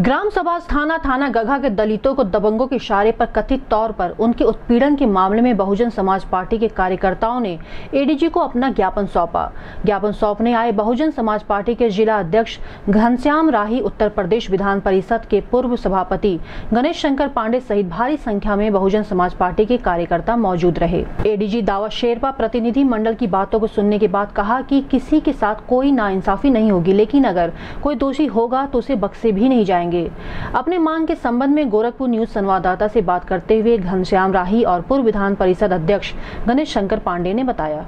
ग्राम सभा थाना थाना गघा के दलितों को दबंगों के इशारे पर कथित तौर पर उनके उत्पीड़न के मामले में बहुजन समाज पार्टी के कार्यकर्ताओं ने एडीजी को अपना ज्ञापन सौंपा। ज्ञापन सौंपने आए बहुजन समाज पार्टी के जिला अध्यक्ष घनश्याम राही, उत्तर प्रदेश विधान परिषद के पूर्व सभापति गणेश शंकर पांडे सहित भारी संख्या में बहुजन समाज पार्टी के कार्यकर्ता मौजूद रहे। एडीजी दावा शेरपा प्रतिनिधि मंडल की बातों को सुनने के बाद कहा कि किसी के साथ कोई नाइंसाफी नहीं होगी, लेकिन अगर कोई दोषी होगा तो उसे बक्से भी नहीं जाएँगे। अपने मांग के संबंध में गोरखपुर न्यूज़ संवाददाता से बात करते हुए घनश्याम राही और पूर्व विधान परिषद अध्यक्ष गणेश शंकर पांडे ने बताया।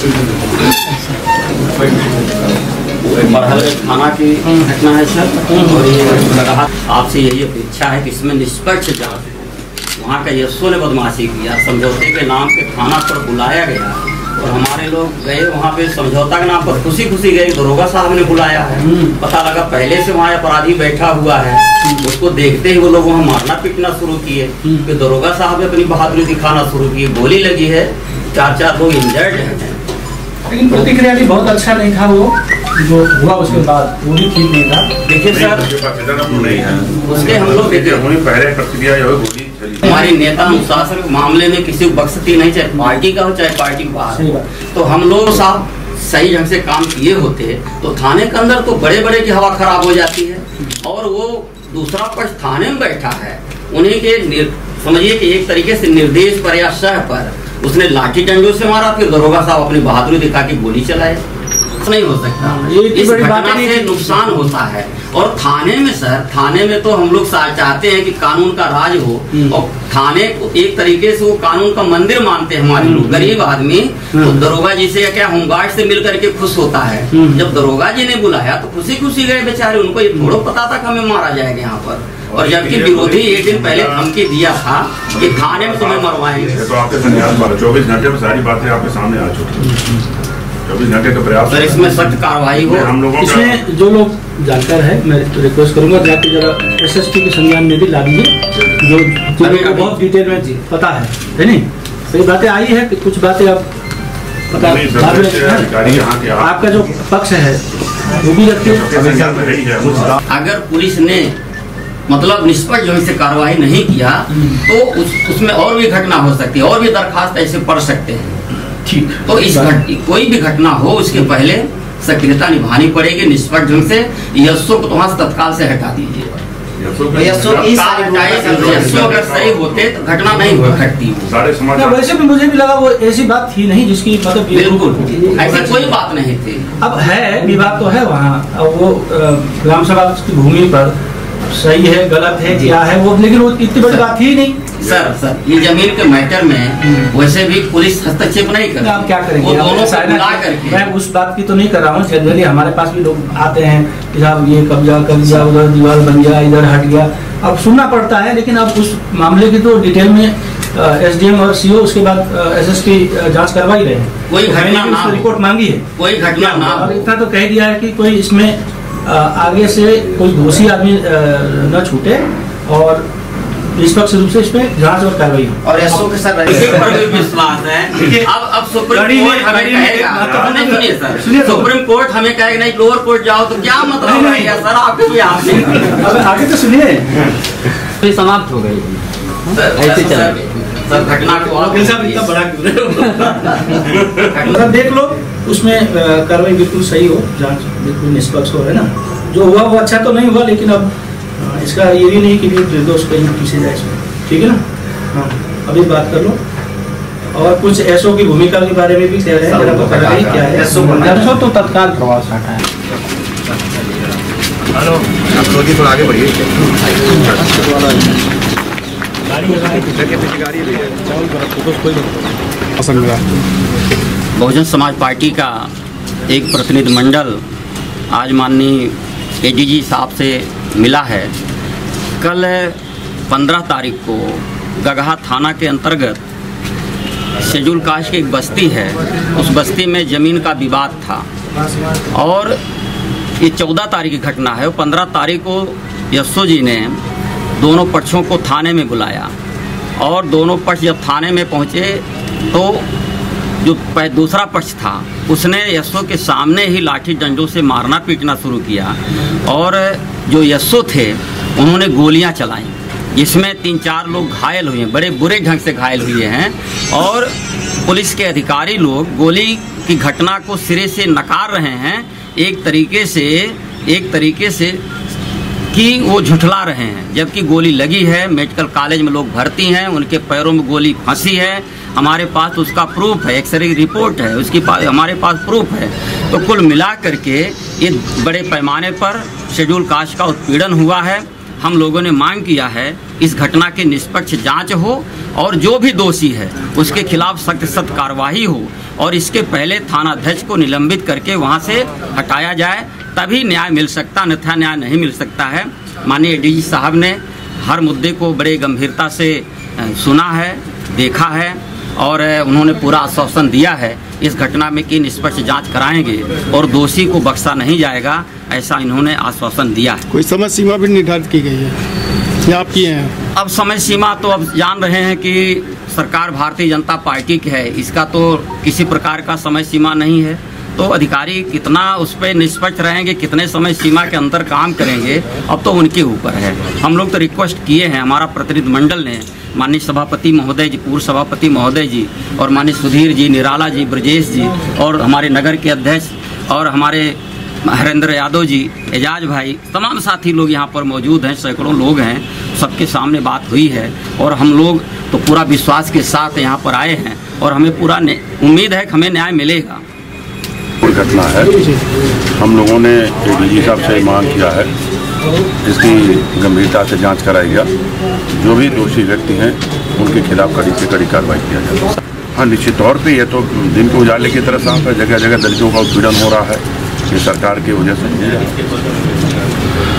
को के थाना की घटना है सर, और ये आपसे यही अपेक्षा है कि इसमें निष्पक्ष जाँच हो। वहाँ का यशो ने बदमाशी किया, समझौते के नाम पे थाना पर बुलाया गया, और हमारे लोग गए वहाँ पे समझौता के नाम पर। खुशी खुशी गए, दरोगा साहब ने बुलाया। है पता लगा पहले से वहाँ अपराधी बैठा हुआ है। उसको देखते ही वो लोग वहाँ मारना पीटना शुरू किए। फिर दरोगा साहब ने अपनी बहादुरी दिखाना शुरू की गोली लगी है चार चार लोग इंजर्ड हैं। लेकिन प्रतिक्रिया भी बहुत अच्छा नहीं था वो। जो हुआ उसके बाद वो भी ठीक नहीं था। देखिए सर उसके हम लोग देखे पहले प्रक्रिया जो है गोली हमारी नेता अनुशासन मामले में किसी को बख्शती नहीं चाहे पार्टी का हो चाहे पार्टी के बाहर। तो हम लोग साहब सही ढंग से काम किए होते तो थाने के अंदर तो बड़े बड़े की हवा खराब हो जाती है। और वो दूसरा पक्ष थाने में बैठा है उन्हीं के समझिए कि एक तरीके से निर्देश पर या सह पर उसने लाठी डंडों से मारा फिर दरोगा साहब अपनी बहादुरी दिखा के गोली चलाए। नहीं हो सकता। ये इस घटना से नुकसान होता है। और थाने में सर थाने में तो हम लोग चाहते हैं कि कानून का राज हो। और थाने को एक तरीके से वो कानून का मंदिर मानते हैं हमारे लोग। गरीब आदमी तो दरोगा जी से या क्या होमगार्ड से मिल करके खुश होता है। जब दरोगा जी ने बुलाया तो खुशी खुशी गए बेचारे। उनको ये थोड़ा पता था कि हमें मारा जाएगा यहाँ पर। और जबकि विरोधी एक दिन पहले धमकी दिया था कि थाने में तुम्हें मरवाएँगे। तो आपके संन्यास चौबीस घंटे में सारी बातें आपके सामने आ चुकी चौबीस घंटे का प्रयास सर इसमें सख्त कार्रवाई हो। हम लोगों इसमें जो लोग जानकार है मैं रिक्वेस्ट करूँगा जाके जरा एसएसपी के संज्ञान में भी ला दीजिए। जो बहुत डिटेल में पता है। है नहीं? सही बातें आई है कि कुछ बातें आप पता आपका जो पक्ष है वो भी मुझे अगर पुलिस ने मतलब निष्पक्ष ढंग से कार्रवाई नहीं किया तो उस, उसमें और भी घटना हो सकती है और भी दरखास्त ऐसे पड़ सकते हैं। ठीक। तो इस घट, कोई भी घटना हो उसके पहले सक्रियता निभानी पड़ेगी निष्पक्ष ढंग से यशो को तो वहाँ से तत्काल से हटा दीजिए। यशो की तत्काल हटाए, यशो अगर सही होते तो घटना नहीं हो घटती वैसे भी मुझे भी लगा वो ऐसी बात थी नहीं जिसकी मतलब बिल्कुल। ऐसी कोई बात नहीं थी। अब है विवाद तो है वहाँ। वो ग्राम सभा की भूमि पर सही है गलत है क्या है वो लेकिन वो इतनी बड़ी बात ही नहीं। सर सर ये ज़मीन के मैटर में वैसे भी पुलिस हस्तक्षेप नहीं करती। आप क्या करेंगे? वो दोनों करके। मैं उस बात की तो नहीं कर रहा हूँ। जनरली हमारे पास भी लोग आते हैं कि साहब ये कब्जा कर दिया उधर दीवार बन गया इधर हट गया। अब सुनना पड़ता है लेकिन अब उस मामले की तो डिटेल में एसडीएम और सीओ उसके बाद एसएसपी जाँच करवा ही रहे हैं। कोई तो घटना। रिपोर्ट मांगी है। कोई घटना इतना तो कह दिया है कि कोई इसमें आगे से कोई दोषी आदमी न छूटे और निष्पक्ष रूप से इसमें जाँच और कार्रवाई हो। और यशो के सर इसी पर भी विश्वास है। अब अब सुप्रीम कोर्ट हमें कहेगा। नहीं सुनिए सर। तो। सुप्रीम कोर्ट हमें कहेगा नहीं लोअर कोर्ट जाओ तो क्या मतलब है। सर? आपके भी यहाँ से अब आगे तो सुनिए। फिर समाप्त हो गई। सर, ऐसे चल सर घटना को और मतलब देख लो उसमें कार्रवाई बिल्कुल सही हो जाँच बिल्कुल निष्पक्ष हो है ना? जो हुआ वो अच्छा तो नहीं हुआ लेकिन अब इसका ये भी नहीं कि निर्दोष कहीं पीछे जाए इसमें। ठीक है ना? हाँ अभी बात कर लो। और कुछ ऐसो की भूमिका के बारे में भी कह रहे हैं जरा बता रहे क्या है? है। ऐसो तो तत्काल प्रभाव से हटा है आप लोग थोड़ा आगे बढ़िए। बहुजन समाज पार्टी का एक प्रतिनिधि मंडल आज माननीय एडीजी साहब से मिला है। कल पंद्रह तारीख को गगहा थाना के अंतर्गत शेजुल काश की एक बस्ती है। उस बस्ती में ज़मीन का विवाद था और ये चौदह तारीख की घटना है। पंद्रह तारीख को यशो जी ने दोनों पक्षों को थाने में बुलाया। और दोनों पक्ष जब थाने में पहुँचे तो जो दूसरा पक्ष था, उसने यस्सो के सामने ही लाठी डंडों से मारना पीटना शुरू किया। और जो यस्सो थे, उन्होंने गोलियाँ चलाई। जिसमें तीन चार लोग घायल हुए हैं, बड़े बुरे ढंग से घायल हुए हैं। और पुलिस के अधिकारी लोग गोली की घटना को सिरे से नकार रहे हैं। एक तरीके से, एक तरीके से कि वो झुठला रहे हैं। जबकि गोली लगी है मेडिकल कॉलेज में लोग भर्ती हैं उनके पैरों में गोली फंसी है। हमारे पास उसका प्रूफ है एक्सरे रिपोर्ट है उसकी पा, हमारे पास प्रूफ है। तो कुल मिला करके ये बड़े पैमाने पर शेड्यूल कास्ट का उत्पीड़न हुआ है। हम लोगों ने मांग किया है इस घटना की निष्पक्ष जाँच हो और जो भी दोषी है उसके खिलाफ सख्त सख्त कार्रवाई हो और इसके पहले थानाध्यक्ष को निलंबित करके वहाँ से हटाया जाए। तभी न्याय मिल सकता अन्यथा न्याय नहीं मिल सकता है। माननीय डीजी साहब ने हर मुद्दे को बड़े गंभीरता से सुना है देखा है और उन्होंने पूरा आश्वासन दिया है इस घटना में की निष्पक्ष जाँच कराएँगे और दोषी को बख्शा नहीं जाएगा ऐसा इन्होंने आश्वासन दिया है। कोई समय सीमा भी निर्धारित की गई है? आप किए हैं? अब समय सीमा तो अब जान रहे हैं कि सरकार भारतीय जनता पार्टी की है इसका तो किसी प्रकार का समय सीमा नहीं है। तो अधिकारी कितना उस पर निष्पक्ष रहेंगे, कितने समय सीमा के अंदर काम करेंगे, अब तो उनके ऊपर है। हम लोग तो रिक्वेस्ट किए हैं, हमारा प्रतिनिधिमंडल ने, माननीय सभापति महोदय जी, पूर्व सभापति महोदय जी और माननीय सुधीर जी, निराला जी, ब्रजेश जी और हमारे नगर के अध्यक्ष और हमारे हरेंद्र यादव जी, एजाज भाई, तमाम साथी लोग यहाँ पर मौजूद हैं, सैकड़ों लोग हैं, सबके सामने बात हुई है और हम लोग तो पूरा विश्वास के साथ यहाँ पर आए हैं और हमें पूरा उम्मीद है कि हमें न्याय मिलेगा। कोई घटना है। हम लोगों ने डी जी साहब से मांग किया है इसकी गंभीरता से जाँच कराई गया। जो भी दोषी व्यक्ति हैं, उनके खिलाफ कड़ी से कड़ी कार्रवाई किया जाए। हाँ निश्चित तौर पे ये तो दिन के उजाले की तरह साफ़ है। जगह जगह दलितों का उत्पीड़न हो रहा है। ये सरकार की वजह से।